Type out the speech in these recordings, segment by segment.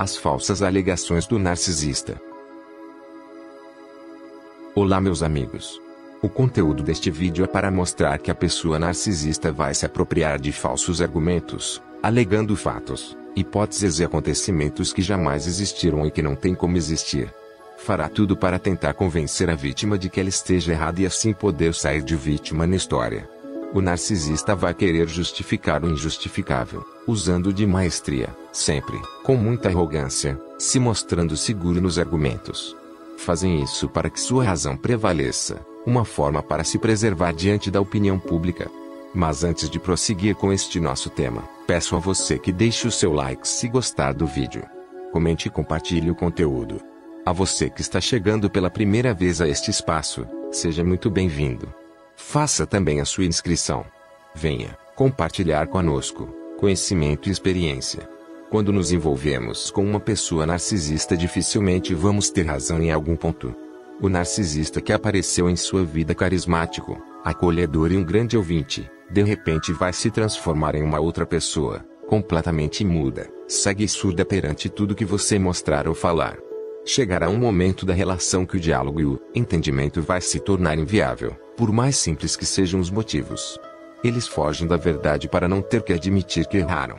As falsas alegações do narcisista. Olá meus amigos. O conteúdo deste vídeo é para mostrar que a pessoa narcisista vai se apropriar de falsos argumentos, alegando fatos, hipóteses e acontecimentos que jamais existiram e que não têm como existir. Fará tudo para tentar convencer a vítima de que ela esteja errada e assim poder sair de vítima na história. O narcisista vai querer justificar o injustificável, usando de maestria, sempre, com muita arrogância, se mostrando seguro nos argumentos. Fazem isso para que sua razão prevaleça, uma forma para se preservar diante da opinião pública. Mas antes de prosseguir com este nosso tema, peço a você que deixe o seu like se gostar do vídeo. Comente e compartilhe o conteúdo. A você que está chegando pela primeira vez a este espaço, seja muito bem-vindo. Faça também a sua inscrição. Venha compartilhar conosco conhecimento e experiência. Quando nos envolvemos com uma pessoa narcisista, dificilmente vamos ter razão em algum ponto. O narcisista que apareceu em sua vida carismático, acolhedor e um grande ouvinte, de repente vai se transformar em uma outra pessoa, completamente muda, segue surda perante tudo que você mostrar ou falar. Chegará um momento da relação que o diálogo e o entendimento vai se tornar inviável, por mais simples que sejam os motivos. Eles fogem da verdade para não ter que admitir que erraram.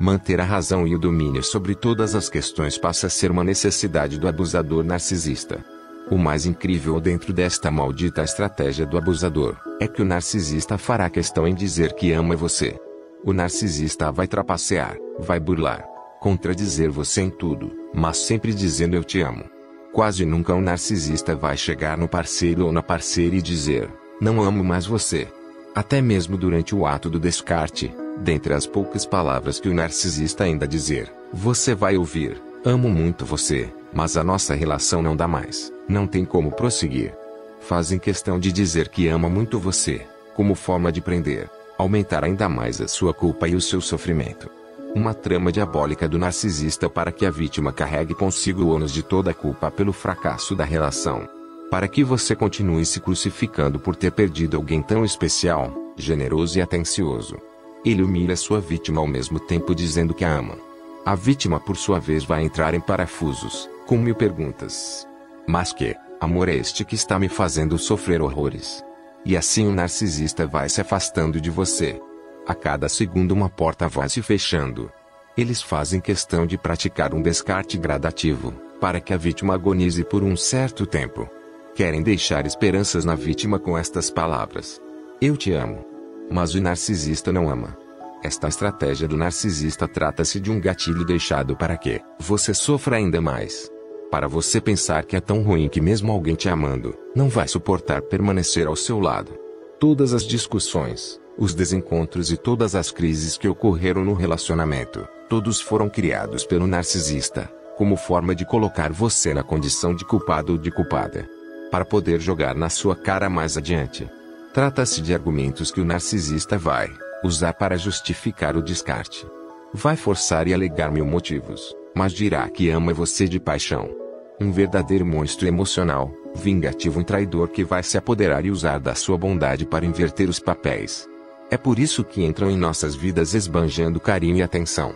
Manter a razão e o domínio sobre todas as questões passa a ser uma necessidade do abusador narcisista. O mais incrível dentro desta maldita estratégia do abusador é que o narcisista fará questão em dizer que ama você. O narcisista vai trapacear, vai burlar, contradizer você em tudo, mas sempre dizendo eu te amo. Quase nunca um narcisista vai chegar no parceiro ou na parceira e dizer, não amo mais você. Até mesmo durante o ato do descarte, dentre as poucas palavras que o narcisista ainda dizer, você vai ouvir, amo muito você, mas a nossa relação não dá mais, não tem como prosseguir. Fazem questão de dizer que ama muito você, como forma de prender, aumentar ainda mais a sua culpa e o seu sofrimento. Uma trama diabólica do narcisista para que a vítima carregue consigo o ônus de toda a culpa pelo fracasso da relação. Para que você continue se crucificando por ter perdido alguém tão especial, generoso e atencioso. Ele humilha sua vítima ao mesmo tempo dizendo que a ama. A vítima, por sua vez, vai entrar em parafusos, com mil perguntas. Mas que amor é este que está me fazendo sofrer horrores? E assim o narcisista vai se afastando de você. A cada segundo uma porta vai se fechando. Eles fazem questão de praticar um descarte gradativo, para que a vítima agonize por um certo tempo. Querem deixar esperanças na vítima com estas palavras: Eu te amo. Mas o narcisista não ama. Esta estratégia do narcisista trata-se de um gatilho deixado para que você sofra ainda mais. Para você pensar que é tão ruim que mesmo alguém te amando, não vai suportar permanecer ao seu lado. Todas as discussões, os desencontros e todas as crises que ocorreram no relacionamento, todos foram criados pelo narcisista, como forma de colocar você na condição de culpado ou de culpada. Para poder jogar na sua cara mais adiante. Trata-se de argumentos que o narcisista vai usar para justificar o descarte. Vai forçar e alegar mil motivos, mas dirá que ama você de paixão. Um verdadeiro monstro emocional, vingativo e traidor que vai se apoderar e usar da sua bondade para inverter os papéis. É por isso que entram em nossas vidas esbanjando carinho e atenção.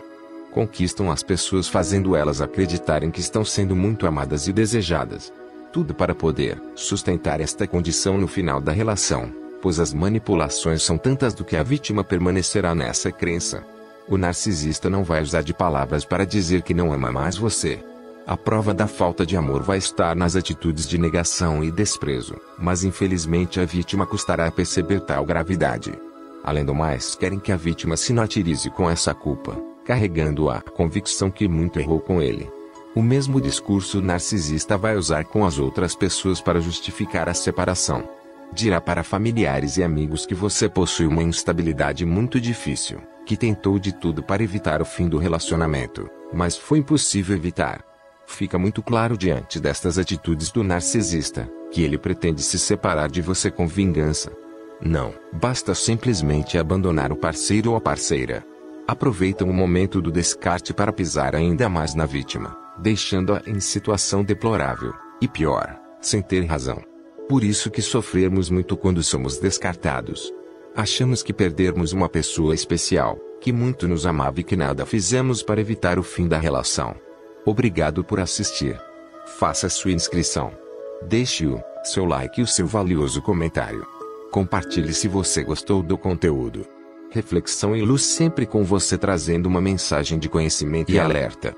Conquistam as pessoas fazendo elas acreditarem que estão sendo muito amadas e desejadas. Tudo para poder sustentar esta condição no final da relação, pois as manipulações são tantas do que a vítima permanecerá nessa crença. O narcisista não vai usar de palavras para dizer que não ama mais você. A prova da falta de amor vai estar nas atitudes de negação e desprezo, mas infelizmente a vítima custará perceber tal gravidade. Além do mais, querem que a vítima se martirize com essa culpa, carregando a convicção que muito errou com ele. O mesmo discurso narcisista vai usar com as outras pessoas para justificar a separação. Dirá para familiares e amigos que você possui uma instabilidade muito difícil, que tentou de tudo para evitar o fim do relacionamento, mas foi impossível evitar. Fica muito claro diante destas atitudes do narcisista, que ele pretende se separar de você com vingança. Não, basta simplesmente abandonar o parceiro ou a parceira. Aproveitam o momento do descarte para pisar ainda mais na vítima deixando-a em situação deplorável, e pior, sem ter razão. Por isso que sofremos muito quando somos descartados. Achamos que perdermos uma pessoa especial, que muito nos amava e que nada fizemos para evitar o fim da relação. Obrigado por assistir. Faça sua inscrição. Deixe o seu like e o seu valioso comentário. Compartilhe se você gostou do conteúdo. Reflexão e luz sempre com você trazendo uma mensagem de conhecimento e alerta.